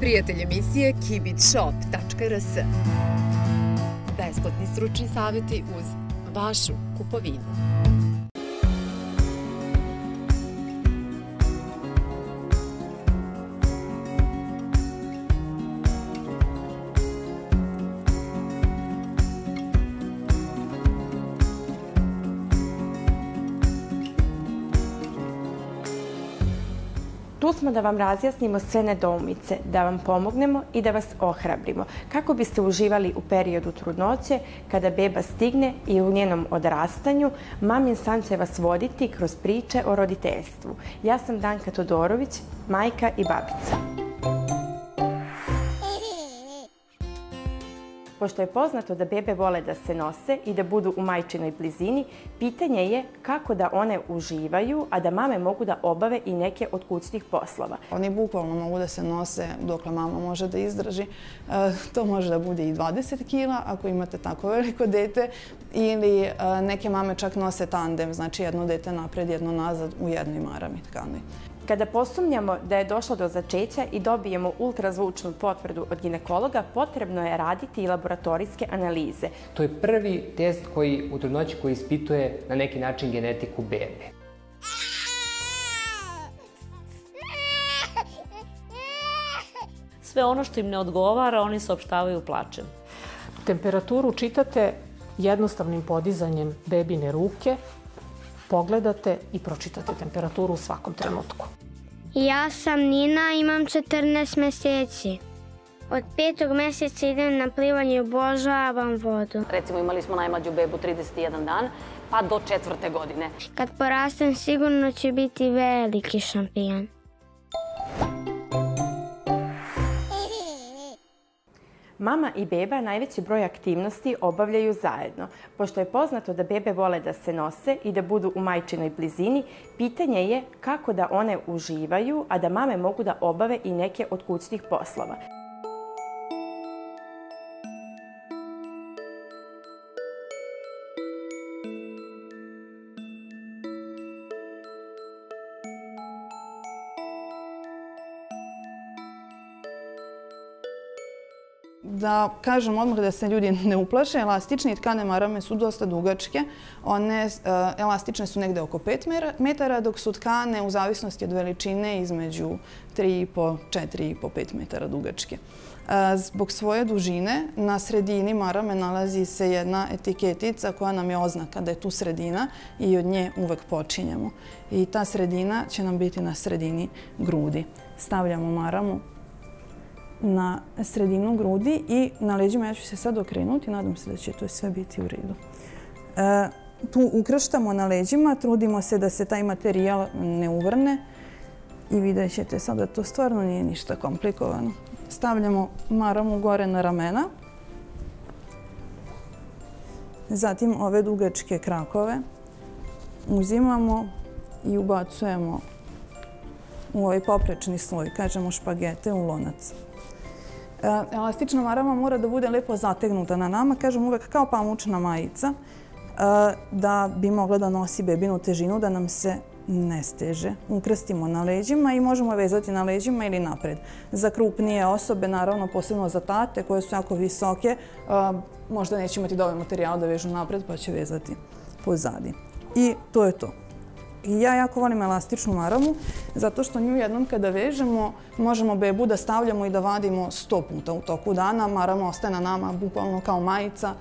Prijatelj emisije kibitshop.rs Besplatni stručni savjeti uz vašu kupovinu. Smo da vam razjasnimo sve nedoumice, da vam pomognemo i da vas ohrabrimo kako biste uživali u periodu trudnoće kada beba stigne i u njenom odrastanju. Mamin san će vas voditi kroz priče o roditeljstvu. Ja sam Danka Todorović, majka i babica. Pošto je poznato da bebe vole da se nose i da budu u majčinoj blizini, pitanje je kako da one uživaju, a da mame mogu da obave i neke od kućnih poslova. Oni bukvalno mogu da se nose dokle mama može da izdrži. E, to može da bude i 20 kila ako imate tako veliko dete ili e, neke mame čak nose tandem, znači jedno dete napred, jedno nazad u jednoj marami tkanoj. Kada posumnjamo da je došlo do začeća i dobijemo ultrazvučnu potvrdu od ginekologa, potrebno je raditi i laboratorijske analize. To je prvi test koji u trudnoći koji ispituje na neki način genetiku bebe. Sve ono što im ne odgovara, oni saopštavaju plačem. Temperaturu čitate jednostavnim podizanjem bebine ruke, pogledate i pročitate temperaturu u svakom trenutku. Ja sam Nina, imam 14 meseci. Od petog meseca idem na plivanje i obožavam vodu. Recimo imali smo najmlađu bebu 31 dan, pa do četvrte godine. Kad porastem sigurno će biti veliki šampion. Mama i beba najveći broj aktivnosti obavljaju zajedno. Pošto je poznato da bebe vole da se nose i da budu u majčinoj blizini, pitanje je kako da one uživaju, a da mame mogu da obave i neke od kućnih poslova. Da kažem odmah da se ljudi ne uplaše, elastične tkane marame su dosta dugačke. One uh, elastične su negde oko 5 metara, dok su tkane u zavisnosti od veličine između 3,5, 4,5, 5 metara dugačke. Uh, zbog svoje dužine na sredini marame nalazi se jedna etiketica koja nam je oznaka da je tu sredina i od nje uvek počinjemo. I ta sredina će nam biti na sredini grudi. Stavljamo maramu na sredinu grudi i na leđima ja ću se sad okrenuti. Nadam se da će to sve biti u redu. E, tu ukrštamo na leđima, trudimo se da se taj materijal ne uvrne i vidjet ćete sad da to stvarno nije ništa komplikovano. Stavljamo maramu gore na ramena. Zatim ove dugačke krakove uzimamo i ubacujemo u ovaj poprečni sloj, kažemo špagete u lonac. E, elastična marama mora da bude lepo zategnuta na nama, kažem uvek kao pamučna majica, e, da bi mogla da nosi bebinu težinu, da nam se ne steže. Ukrstimo na leđima i možemo vezati na leđima ili napred. Za krupnije osobe, naravno posebno za tate koje su jako visoke, e, možda neće imati dovoljno materijala da vežu napred pa će vezati pozadi. I to je to. I ja jako volim elastičnu maramu, zato što nju jednom kada vežemo, možemo bebu da stavljamo i da vadimo sto puta u toku dana. Marama ostaje na nama bukvalno kao majica.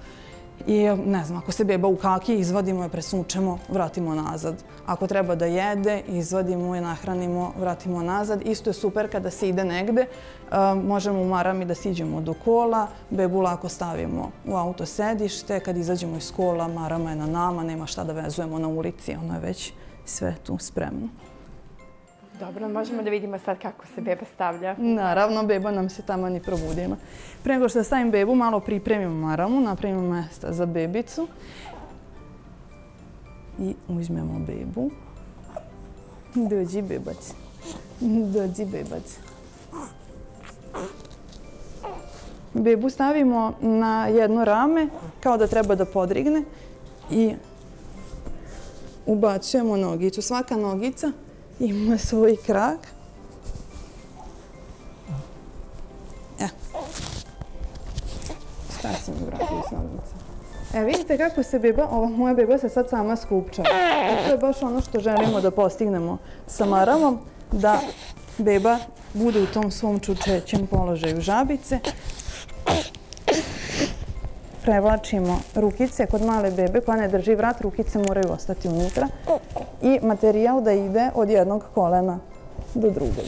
I ne znam, ako se beba u izvadimo je, presučemo, vratimo nazad. Ako treba da jede, izvadimo je, nahranimo, vratimo nazad. Isto je super kada se ide negde. Možemo u marami da siđemo do kola, bebu lako stavimo u auto sedište. Kad izađemo iz kola, marama je na nama, nema šta da vezujemo na ulici, ono je već sve tu spremno. Dobro, možemo da vidimo sad kako se beba stavlja. Naravno, beba nam se tamo ni probudila. Pre nego što stavim bebu, malo pripremimo maramu, napravimo mesta za bebicu. I uzmemo bebu. Dođi bebac. Dođi bebac. Bebu stavimo na jedno rame, kao da treba da podrigne. I ubacujemo nogicu. Svaka nogica ima svoj krak. E. Šta vratila iz novice? E, vidite kako se beba, ova moja beba se sad sama skupča. I to je baš ono što želimo da postignemo sa maravom, da beba bude u tom svom čučećem položaju žabice. Prevlačimo rukice kod male bebe koja ne drži vrat, rukice moraju ostati unutra. I materijal da ide od jednog kolena do drugog.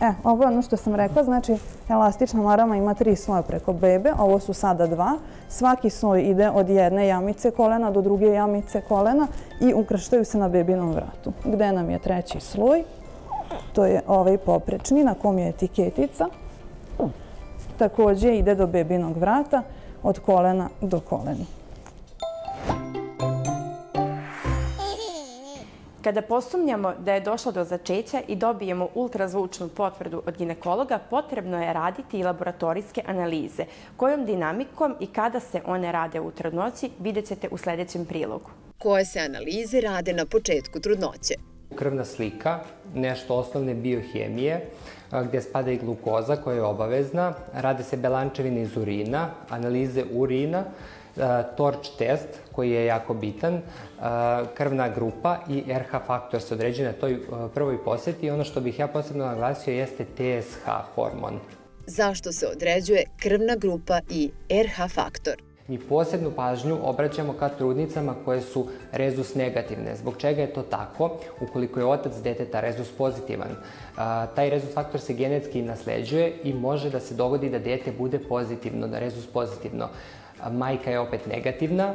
E, ovo je ono što sam rekla, znači elastična marama ima tri sloja preko bebe, ovo su sada dva. Svaki sloj ide od jedne jamice kolena do druge jamice kolena i ukrštaju se na bebinom vratu. Gde nam je treći sloj? To je ovaj poprečni na kom je etiketica. Takođe ide do bebinog vrata od kolena do kolena. Kada posumnjamo da je došlo do začeća i dobijemo ultrazvučnu potvrdu od ginekologa, potrebno je raditi i laboratorijske analize. Kojom dinamikom i kada se one rade u trudnoći vidjet ćete u sledećem prilogu. Koje se analize rade na početku trudnoće? Krvna slika, nešto osnovne biohemije, gde spada i glukoza koja je obavezna, rade se belančevine iz urina, analize urina, torč test koji je jako bitan, krvna grupa i RH faktor se određuje na toj prvoj poseti ono što bih ja posebno naglasio jeste TSH hormon. Zašto se određuje krvna grupa i RH faktor? Mi posebnu pažnju obraćamo ka trudnicama koje su rezus negativne. Zbog čega je to tako? Ukoliko je otac deteta rezus pozitivan, taj rezus faktor se genetski nasleđuje i može da se dogodi da dete bude pozitivno, da rezus pozitivno majka je opet negativna.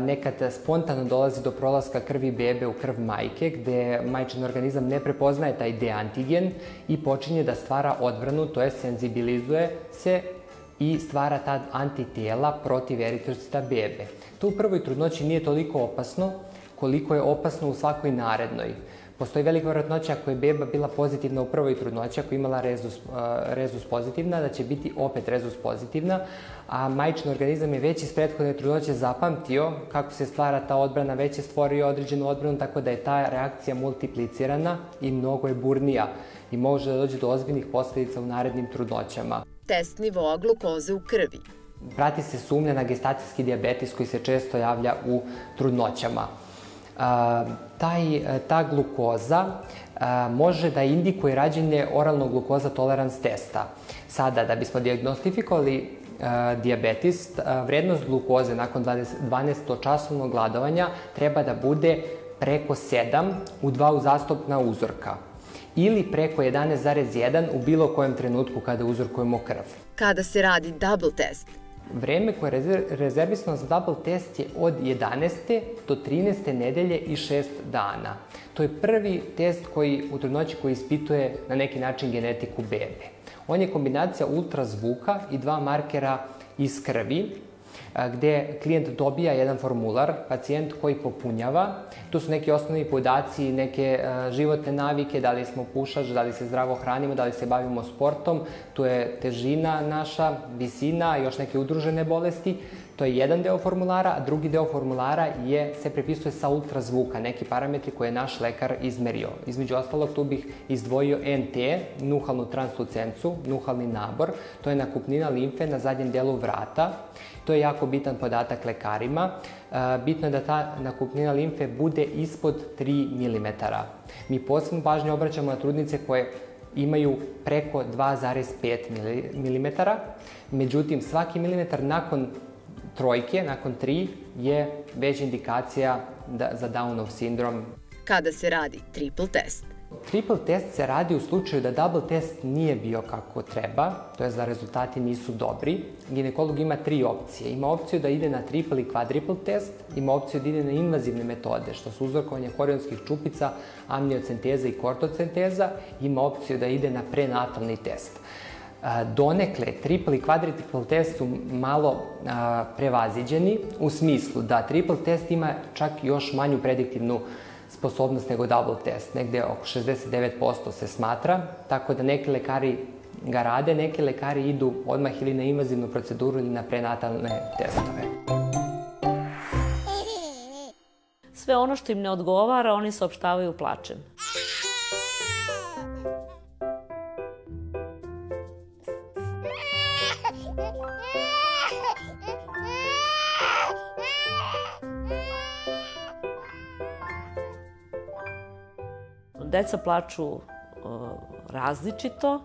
Nekad spontano dolazi do prolaska krvi bebe u krv majke, gde majčin organizam ne prepoznaje taj D-antigen i počinje da stvara odbranu, to je senzibilizuje se i stvara ta antitijela protiv eritrocita bebe. To u prvoj trudnoći nije toliko opasno koliko je opasno u svakoj narednoj. Postoji velika vjerojatnoća ako je beba bila pozitivna u prvoj trudnoći, ako je imala rezus, rezus pozitivna, da će biti opet rezus pozitivna, a majčin organizam je već iz prethodne trudnoće zapamtio kako se stvara ta odbrana, već je stvorio određenu odbranu, tako da je ta reakcija multiplicirana i mnogo je burnija i može da dođe do ozbiljnih posledica u narednim trudnoćama. Test nivoa glukoze u krvi. Prati se sumnja na gestacijski diabetes koji se često javlja u trudnoćama taj, ta glukoza može da indikuje rađenje oralnog glukoza tolerance testa. Sada, da bismo diagnostifikovali diabetes, vrednost glukoze nakon 12-časovnog gladovanja treba da bude preko 7 u dva uzastopna uzorka ili preko 11,1 u bilo kojem trenutku kada uzorkujemo krv. Kada se radi double test, Vreme koje je rezervisano za double test je od 11. do 13. nedelje i 6 dana. To je prvi test koji u trudnoći koji ispituje na neki način genetiku bebe. On je kombinacija ultrazvuka i dva markera iz krvi, gde klijent dobija jedan formular, pacijent koji popunjava. Tu su neki osnovni podaci, neke životne navike, da li smo pušač, da li se zdravo hranimo, da li se bavimo sportom. Tu je težina naša, visina, još neke udružene bolesti. To je jedan deo formulara, a drugi deo formulara je, se prepisuje sa ultrazvuka, neki parametri koje je naš lekar izmerio. Između ostalog, tu bih izdvojio NT, nuhalnu translucencu, nuhalni nabor, to je nakupnina limfe na zadnjem delu vrata. To je jako bitan podatak lekarima. Bitno je da ta nakupnina limfe bude ispod 3 mm. Mi posebno pažnju obraćamo na trudnice koje imaju preko 2,5 mm. Međutim, svaki milimetar nakon trojke, nakon tri, je već indikacija da, za Downov sindrom. Kada se radi triple test? Triple test se radi u slučaju da double test nije bio kako treba, to je da rezultati nisu dobri. Ginekolog ima tri opcije. Ima opciju da ide na triple i quadruple test, ima opciju da ide na invazivne metode, što su uzorkovanje korionskih čupica, amniocenteza i kortocenteza, ima opciju da ide na prenatalni test donekle triple i quadruple test su malo a, prevaziđeni u smislu da triple test ima čak još manju prediktivnu sposobnost nego double test, negde oko 69% se smatra, tako da neki lekari ga rade, neki lekari idu odmah ili na invazivnu proceduru ili na prenatalne testove. Sve ono što im ne odgovara, oni saopštavaju plačem. Deca plaču različito,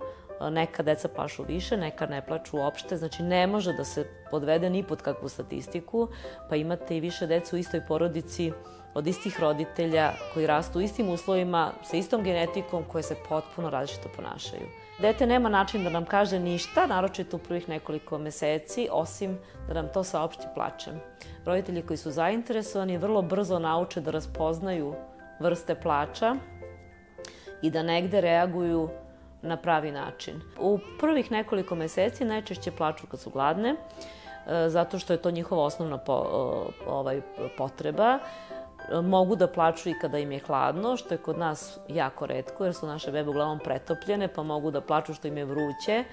neka deca plaču više, neka ne plaču uopšte, znači ne može da se podvede ni pod kakvu statistiku, pa imate i više deca u istoj porodici od istih roditelja koji rastu u istim uslovima, sa istom genetikom, koje se potpuno različito ponašaju. Dete nema način da nam kaže ništa, naročito u prvih nekoliko meseci, osim da nam to saopšti plačem. Roditelji koji su zainteresovani vrlo brzo nauče da raspoznaju vrste plača i da negde reaguju na pravi način. U prvih nekoliko meseci najčešće plaču kad su gladne, e, zato što je to njihova osnovna po, ovaj, potreba. Mogu da plaču i kada im je hladno, što je kod nas jako redko, jer su naše bebe uglavnom pretopljene, pa mogu da plaču što im je vruće,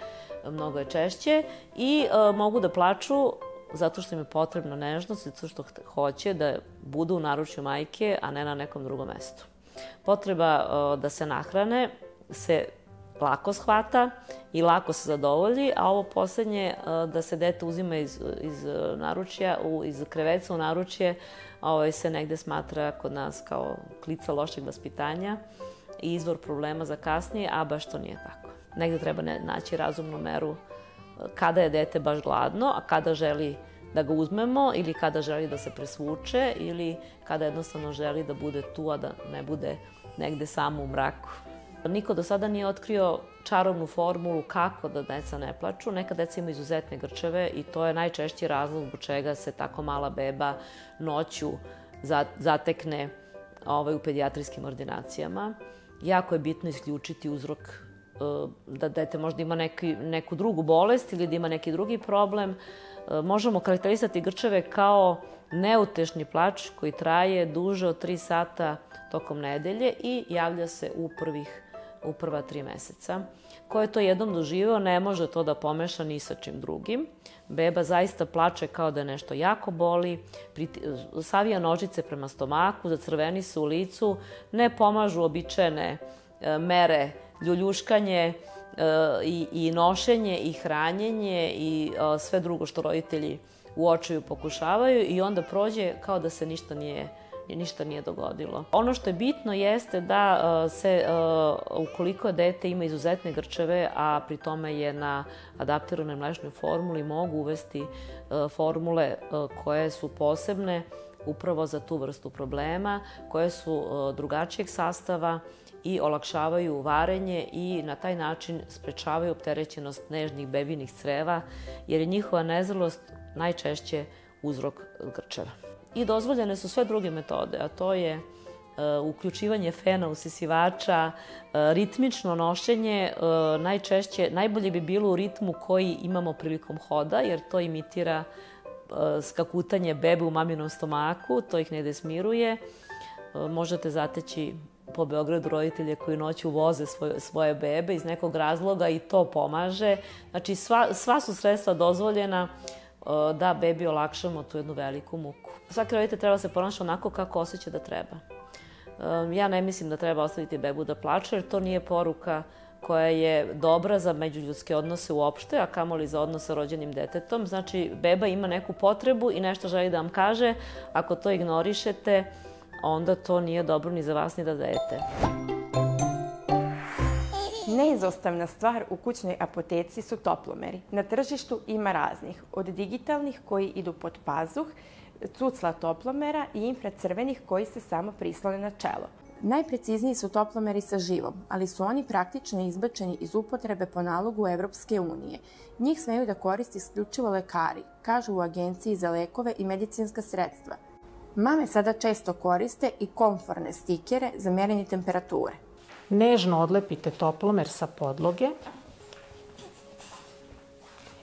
mnogo je češće. I e, mogu da plaču zato što im je potrebna nežnost, zato što hoće da budu u naručju majke, a ne na nekom drugom mestu. Potreba da se nahrane se lako shvata i lako se zadovolji, a ovo poslednje da se dete uzima iz, iz naručja, u, iz kreveca u naručje, ovaj, se negde smatra kod nas kao klica lošeg vaspitanja i izvor problema za kasnije, a baš to nije tako. Negde treba naći razumnu meru kada je dete baš gladno, a kada želi da ga uzmemo ili kada želi da se presvuče ili kada jednostavno želi da bude tu, a da ne bude negde samo u mraku. Niko do sada nije otkrio čarovnu formulu kako da deca ne plaču. Neka deca imaju izuzetne grčeve i to je najčešći razlog zbog čega se tako mala beba noću zatekne ovaj, u pedijatrijskim ordinacijama. Jako je bitno isključiti uzrok da dete možda ima neki, neku drugu bolest ili da ima neki drugi problem. E, možemo karakterisati grčeve kao neutešni plač koji traje duže od 3 sata tokom nedelje i javlja se u prvih u prva tri meseca. Ko je to jednom doživeo, ne može to da pomeša ni sa čim drugim. Beba zaista plače kao da je nešto jako boli, savija nožice prema stomaku, zacrveni se u licu, ne pomažu običajne e, mere ljuljuškanje e, i, i nošenje i hranjenje i e, sve drugo što roditelji u očaju pokušavaju i onda prođe kao da se ništa nije ništa nije dogodilo. Ono što je bitno jeste da uh, se, ukoliko dete ima izuzetne grčeve, a pri tome je na adaptiranoj mlečnoj formuli, mogu uvesti formule koje su posebne upravo za tu vrstu problema, koje su drugačijeg sastava i olakšavaju varenje i na taj način sprečavaju opterećenost nežnih bebinih creva, jer je njihova nezrlost najčešće uzrok grčeva. I dozvoljene su sve druge metode, a to je uh, uključivanje fena usisivača, uh, ritmično nošenje, uh, najčešće, najbolje bi bilo u ritmu koji imamo prilikom hoda, jer to imitira skakutanje bebe u maminom stomaku, to ih ne desmiruje. Možete zateći po Beogradu roditelje koji noću voze svoje, svoje bebe iz nekog razloga i to pomaže. Znači, sva, sva su sredstva dozvoljena da bebi olakšamo tu jednu veliku muku. Svaki roditelj treba se ponaša onako kako osjeća da treba. Ja ne mislim da treba ostaviti bebu da plače, jer to nije poruka koja je dobra za međuljudske odnose uopšte, a kamoli za odnose sa rođenim detetom. Znači, beba ima neku potrebu i nešto želi da vam kaže. Ako to ignorišete, onda to nije dobro ni za vas ni za dete. Neizostavna stvar u kućnoj apoteci su toplomeri. Na tržištu ima raznih, od digitalnih koji idu pod pazuh, cucla toplomera i infracrvenih koji se samo prislone na čelo. Najprecizniji su toplomeri sa živom, ali su oni praktično izbačeni iz upotrebe po nalogu Evropske unije. Njih smeju da koristi isključivo lekari, kažu u Agenciji za lekove i medicinska sredstva. Mame sada često koriste i komforne stikere za merenje temperature. Nežno odlepite toplomer sa podloge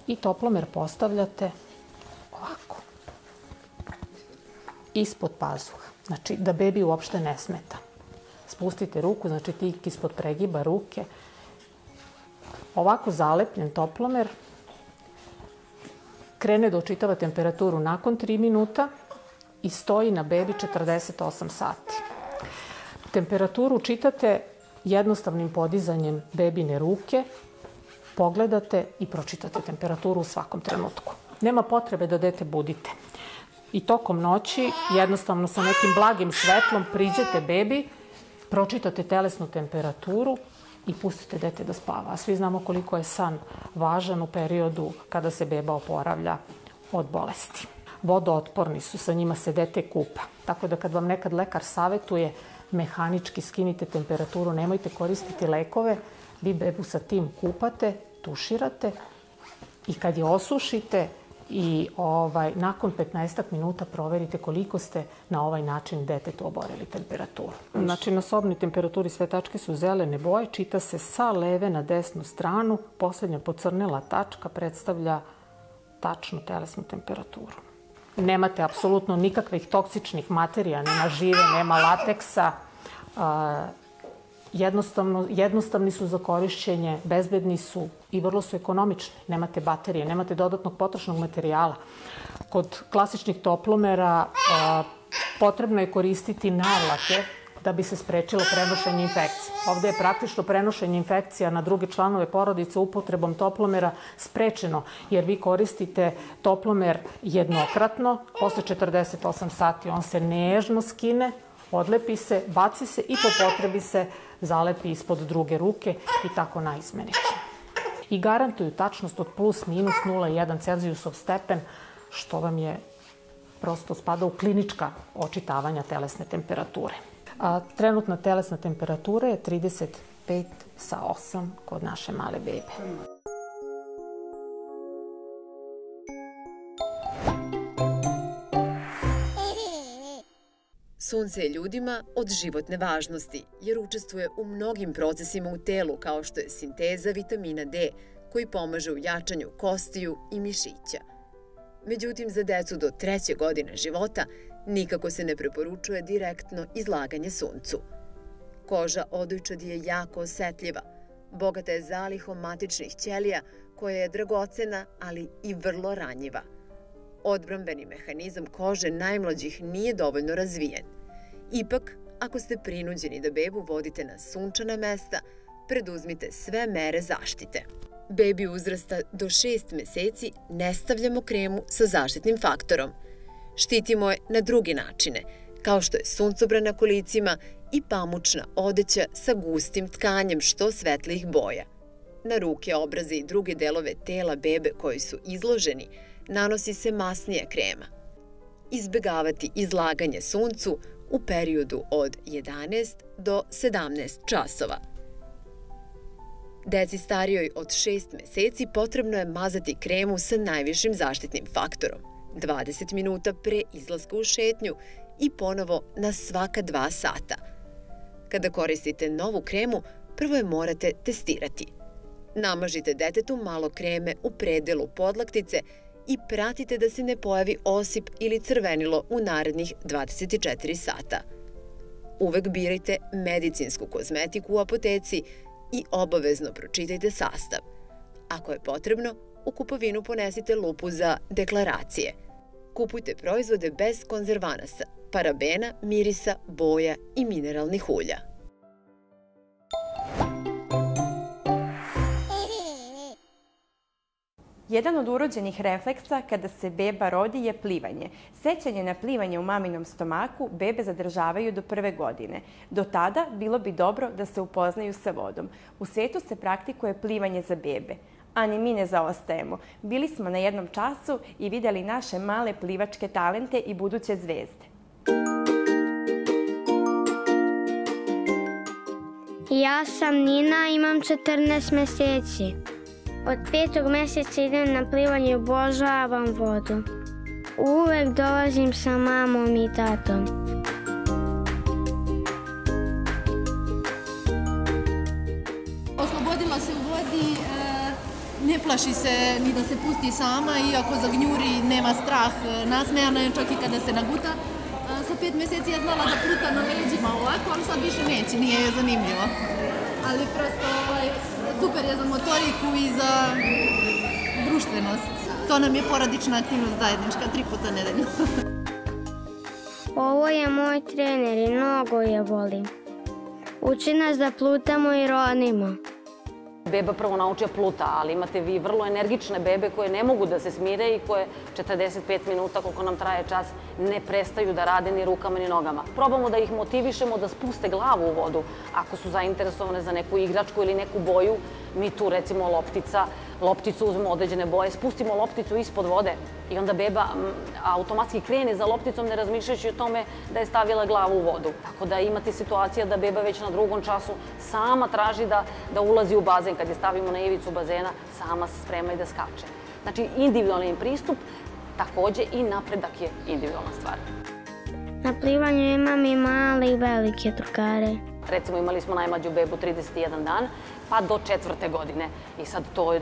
i toplomer postavljate ovako ispod pazuha. Znači, da bebi uopšte ne smeta. Spustite ruku, znači tik ispod pregiba ruke. Ovako zalepljen toplomer krene da očitava temperaturu nakon 3 minuta i stoji na bebi 48 sati. Temperaturu čitate jednostavnim podizanjem bebine ruke, pogledate i pročitate temperaturu u svakom trenutku. Nema potrebe da dete budite i tokom noći jednostavno sa nekim blagim svetlom priđete bebi, pročitate telesnu temperaturu i pustite dete da spava. Svi znamo koliko je san važan u periodu kada se beba oporavlja od bolesti. Vodootporni su, sa njima se dete kupa. Tako da kad vam nekad lekar savetuje mehanički skinite temperaturu, nemojte koristiti lekove, vi bebu sa tim kupate, tuširate i kad je osušite, i ovaj, nakon 15 minuta proverite koliko ste na ovaj način detetu oborili temperaturu. Znači, na sobnoj temperaturi sve tačke su zelene boje, čita se sa leve na desnu stranu, poslednja pocrnela tačka predstavlja tačnu telesnu temperaturu. Nemate apsolutno nikakvih toksičnih materija, nema žive, nema lateksa, jednostavno, jednostavni su za korišćenje, bezbedni su i vrlo su ekonomični. Nemate baterije, nemate dodatnog potrošnog materijala. Kod klasičnih toplomera a, potrebno je koristiti narlake da bi se sprečilo prenošenje infekcije. Ovde je praktično prenošenje infekcija na druge članove porodice upotrebom toplomera sprečeno, jer vi koristite toplomer jednokratno, posle 48 sati on se nežno skine, odlepi se, baci se i po potrebi se zalepi ispod druge ruke i tako naizmenično. I garantuju tačnost od plus minus 0,1 Celzijusov stepen, što vam je prosto spada u klinička očitavanja telesne temperature. A, trenutna telesna temperatura je 35 sa 8 kod naše male bebe. Sunce je ljudima od životne važnosti, jer učestvuje u mnogim procesima u telu, kao što je sinteza vitamina D, koji pomaže u jačanju kostiju i mišića. Međutim, za decu do treće godine života nikako se ne preporučuje direktno izlaganje suncu. Koža odojčadi je jako osetljiva, bogata je zalihom matičnih ćelija koja je dragocena, ali i vrlo ranjiva – odbrambeni mehanizam kože najmlađih nije dovoljno razvijen. Ipak, ako ste prinuđeni da bebu vodite na sunčana mesta, preduzmite sve mere zaštite. Bebi uzrasta do 6 meseci ne stavljamo kremu sa zaštitnim faktorom. Štitimo je na druge načine, kao što je suncobran na kolicima i pamučna odeća sa gustim tkanjem što svetlijih boja. Na ruke, obraze i druge delove tela bebe koji su izloženi nanosi se masnija krema. Izbegavati izlaganje suncu u periodu od 11 do 17 časova. Deci starijoj od 6 meseci potrebno je mazati kremu sa najvišim zaštitnim faktorom 20 minuta pre izlaska u šetnju i ponovo na svaka dva sata. Kada koristite novu kremu, prvo je morate testirati. Namažite detetu malo kreme u predelu podlaktice i pratite da se ne pojavi osip ili crvenilo u narednih 24 sata. Uvek birajte medicinsku kozmetiku u apoteci i obavezno pročitajte sastav. Ako je potrebno, u kupovinu ponesite lupu za deklaracije. Kupujte proizvode bez konzervanasa, parabena, mirisa, boja i mineralnih ulja. Jedan od urođenih refleksa kada se beba rodi je plivanje. Sećanje na plivanje u maminom stomaku bebe zadržavaju do prve godine. Do tada bilo bi dobro da se upoznaju sa vodom. U svetu se praktikuje plivanje za bebe. A mi ne zaostajemo. Bili smo na jednom času i videli naše male plivačke talente i buduće zvezde. Ja sam Nina, imam 14 meseci. Od petog meseca idem na plivanje i obožavam vodu. Uvek dolazim sa mamom i tatom. Oslobodila se u vodi, e, ne plaši se ni da se pusti sama, iako zagnjuri, nema strah, e, nasmejana je čak i kada se naguta. E, sa pet meseci je znala da pluta na leđima ovako, ali sad više neće, nije je zanimljivo. Ali prosto ovaj, super je za motoriku i za društvenost. To nam je poradična aktivnost zajednička, tri puta nedeljno. Ovo je moj trener i mnogo je volim. Uči nas da plutamo i ronimo. Beba prvo nauči pluta, ali imate vi vrlo energične bebe koje ne mogu da se smire i koje 45 minuta, koliko nam traje čas, ne prestaju da rade ni rukama ni nogama. Probamo da ih motivišemo da spuste glavu u vodu. Ako su zainteresovane za neku igračku ili neku boju, mi tu recimo loptica, lopticu uzmemo određene boje, spustimo lopticu ispod vode i onda beba automatski krene za lopticom ne razmišljajući o tome da je stavila glavu u vodu. Tako da imate situacija da beba već na drugom času sama traži da, da ulazi u bazen. Kad je stavimo na ivicu bazena, sama se sprema i da skače. Znači, individualni pristup, takođe i napredak je individualna stvar. Na plivanju imam i male i velike drugare. Recimo imali smo najmlađu bebu 31 dan, pa do četvrte godine. I sad to je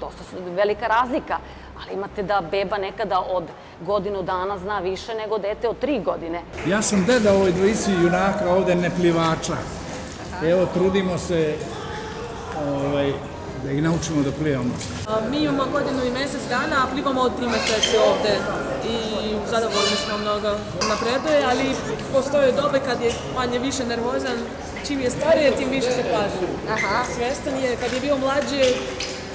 dosta velika razlika, ali imate da beba nekada od godinu dana zna više nego dete od tri godine. Ja sam deda ovoj dvojici junaka ovde neplivača. Evo, trudimo se ovaj, da ih naučimo da plivamo. Mi imamo godinu i mesec dana, a plivamo od tri mesece ovde i zadovoljni smo mnogo napreduje, ali postoje dobe kad je manje više nervozan, čim je starije, tim više se plaži. Aha. Svestan je, kad je bio mlađi,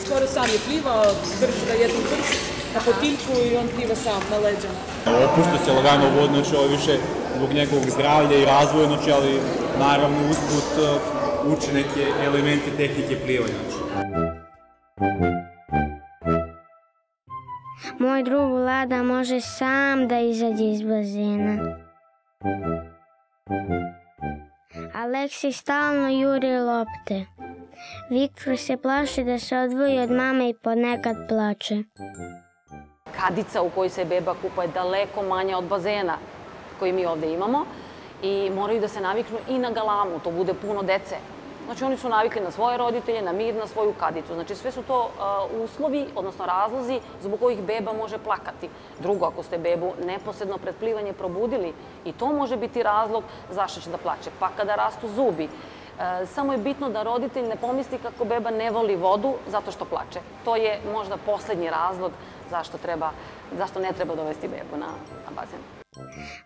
skoro sam je plivao, drži da jednu prst na potiljku i on pliva sam na leđama. Opušta se lagano u vodu, znači ovo više zbog njegovog zdravlja i razvoja, znači, ali naravno usput uh, uči neke elemente tehnike plivanja. Moj drug Vlada može sam da izađe iz bazena. Aleksi stalno juri lopte. Viktor se plaši da se odvoji od mame i ponekad plače. Kadica u kojoj se beba kupa je daleko manja od bazena koji mi ovde imamo i moraju da se naviknu i na galamu, to bude puno dece. Znači oni su navikli na svoje roditelje, na mir, na svoju kadicu. Znači sve su to uh, uslovi, odnosno razlozi zbog kojih beba može plakati. Drugo, ako ste bebu neposredno pred plivanje probudili, i to može biti razlog zašto će da plače. Pa kada rastu zubi, samo je bitno da roditelj ne pomisli kako beba ne voli vodu zato što plače. To je možda poslednji razlog zašto, treba, zašto ne treba dovesti bebu na, na bazen.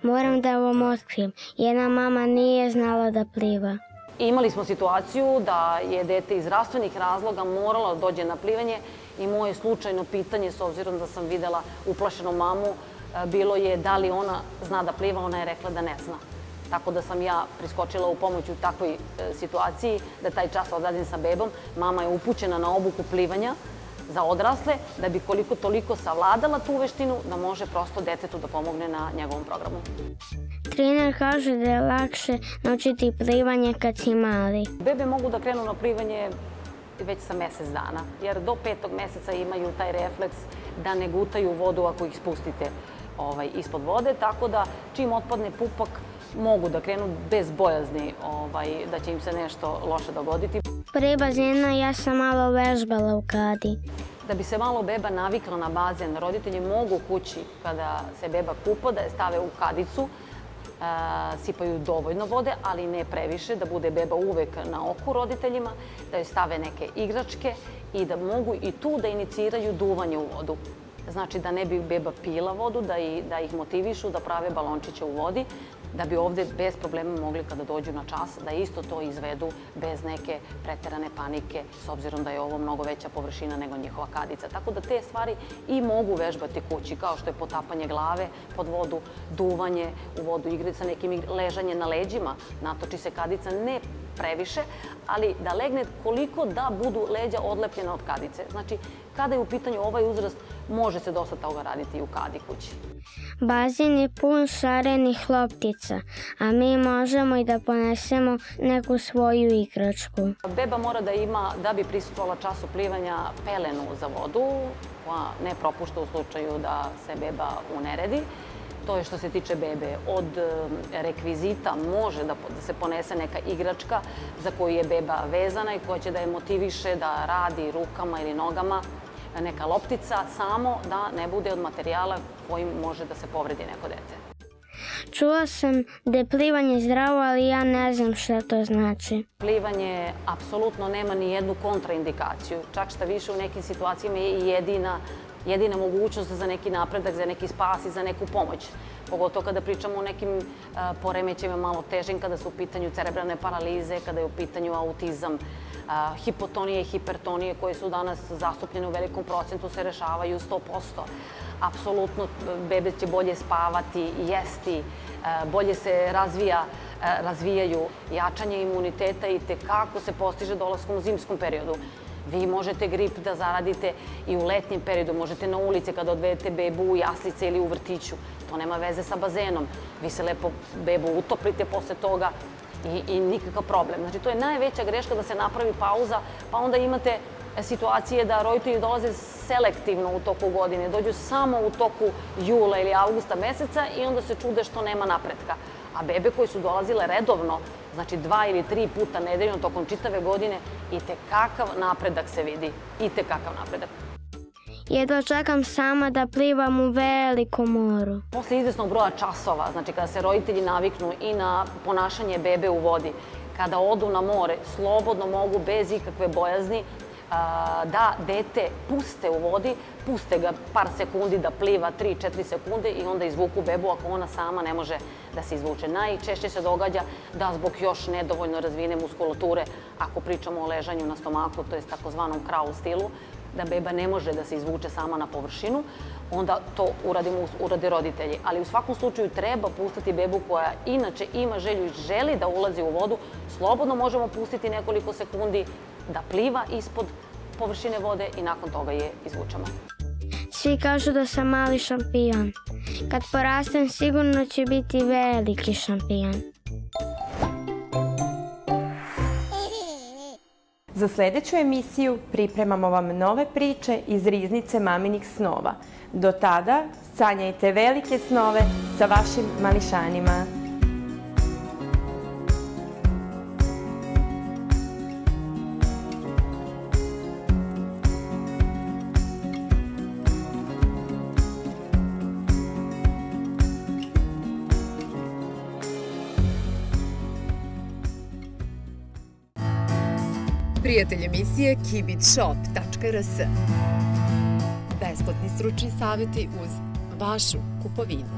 Moram da vam otkrijem, jedna mama nije znala da pliva. Imali smo situaciju da je dete iz zdravstvenih razloga moralo da dođe na plivanje i moje slučajno pitanje, s obzirom da sam videla uplašenu mamu, e, bilo je da li ona zna da pliva, ona je rekla da ne zna. Tako da sam ja priskočila u pomoć u takvoj e, situaciji, da taj čas odradim sa bebom. Mama je upućena na obuku plivanja za odrasle, da bi koliko toliko savladala tu veštinu, da može prosto detetu da pomogne na njegovom programu. Trener kaže da je lakše naučiti plivanje kad si mali. Bebe mogu da krenu na plivanje već sa mesec dana, jer do petog meseca imaju taj refleks da ne gutaju vodu ako ih spustite ovaj, ispod vode, tako da čim otpadne pupak, mogu da krenu bez bojazni ovaj, da će im se nešto loše dogoditi. Pre bazena ja sam malo vežbala u kadi. Da bi se malo beba navikla na bazen, roditelji mogu kući kada se beba kupa da je stave u kadicu, sipaju dovoljno vode, ali ne previše, da bude beba uvek na oku roditeljima, da joj stave neke igračke i da mogu i tu da iniciraju duvanje u vodu. Znači da ne bi beba pila vodu, da, i, da ih motivišu da prave balončiće u vodi, da bi ovde bez problema mogli kada dođu na čas da isto to izvedu bez neke preterane panike s obzirom da je ovo mnogo veća površina nego njihova kadica. Tako da te stvari i mogu vežbati kući kao što je potapanje glave pod vodu, duvanje u vodu, igre sa nekim ležanje na leđima, natoči se kadica ne previše, ali da legne koliko da budu leđa odlepljena od kadice. Znači, kada je u pitanju ovaj uzrast, može se dosta toga raditi i u kadi kući. Bazen je pun šarenih loptica, a mi možemo i da ponesemo neku svoju igračku. Beba mora da ima, da bi prisutvala času plivanja, pelenu za vodu, koja ne propušta u slučaju da se beba uneredi. To je što se tiče bebe. Od rekvizita može da, da se ponese neka igračka za koju je beba vezana i koja će da je motiviše da radi rukama ili nogama neka loptica, samo da ne bude od materijala kojim može da se povredi neko dete. Čula sam da je plivanje zdravo, ali ja ne znam šta to znači. Plivanje apsolutno nema ni jednu kontraindikaciju. Čak šta više u nekim situacijama je jedina jedina mogućnost za neki napredak, za neki spas i za neku pomoć. Pogotovo kada pričamo o nekim uh, poremećajima malo težim, kada su u pitanju cerebralne paralize, kada je u pitanju autizam, uh, hipotonije i hipertonije koje su danas zastupljene u velikom procentu se rešavaju 100%. Apsolutno bebe će bolje spavati, jesti, bolje se razvija razvijaju jačanje imuniteta i tekako se postiže dolaskom u zimskom periodu. Vi možete grip da zaradite i u letnjem periodu, možete na ulici kada odvedete bebu u jaslice ili u vrtiću. To nema veze sa bazenom. Vi se lepo bebu utoplite posle toga i, i nikakav problem. Znači, to je najveća greška da se napravi pauza, pa onda imate situacije da roditelji dolaze selektivno u toku godine, dođu samo u toku jula ili avgusta meseca i onda se čude što nema napretka. A bebe koje su dolazile redovno, znači dva ili tri puta nedeljno tokom čitave godine, i te kakav napredak se vidi. I te kakav napredak. Jedva čekam sama da plivam u velikom moru. Posle izvesnog broja časova, znači kada se roditelji naviknu i na ponašanje bebe u vodi, kada odu na more, slobodno mogu bez ikakve bojazni da dete puste u vodi, puste ga par sekundi da pliva, 3-4 sekunde i onda izvuku bebu ako ona sama ne može da se izvuče. Najčešće se događa da zbog još nedovoljno razvijene muskulature, ako pričamo o ležanju na stomaku, to je takozvanom kraul stilu, da beba ne može da se izvuče sama na površinu, onda to uradimo, urade roditelji. Ali u svakom slučaju treba pustiti bebu koja inače ima želju i želi da ulazi u vodu, slobodno možemo pustiti nekoliko sekundi da pliva ispod površine vode i nakon toga je izvučemo. Svi kažu da sam mali šampion. Kad porastem sigurno će biti veliki šampion. Za sledeću emisiju pripremamo vam nove priče iz riznice maminih snova. Do tada sanjajte velike snove sa vašim mališanima. Prijatelj emisije kibitshop.rs Besplatni stručni savjeti uz vašu kupovinu.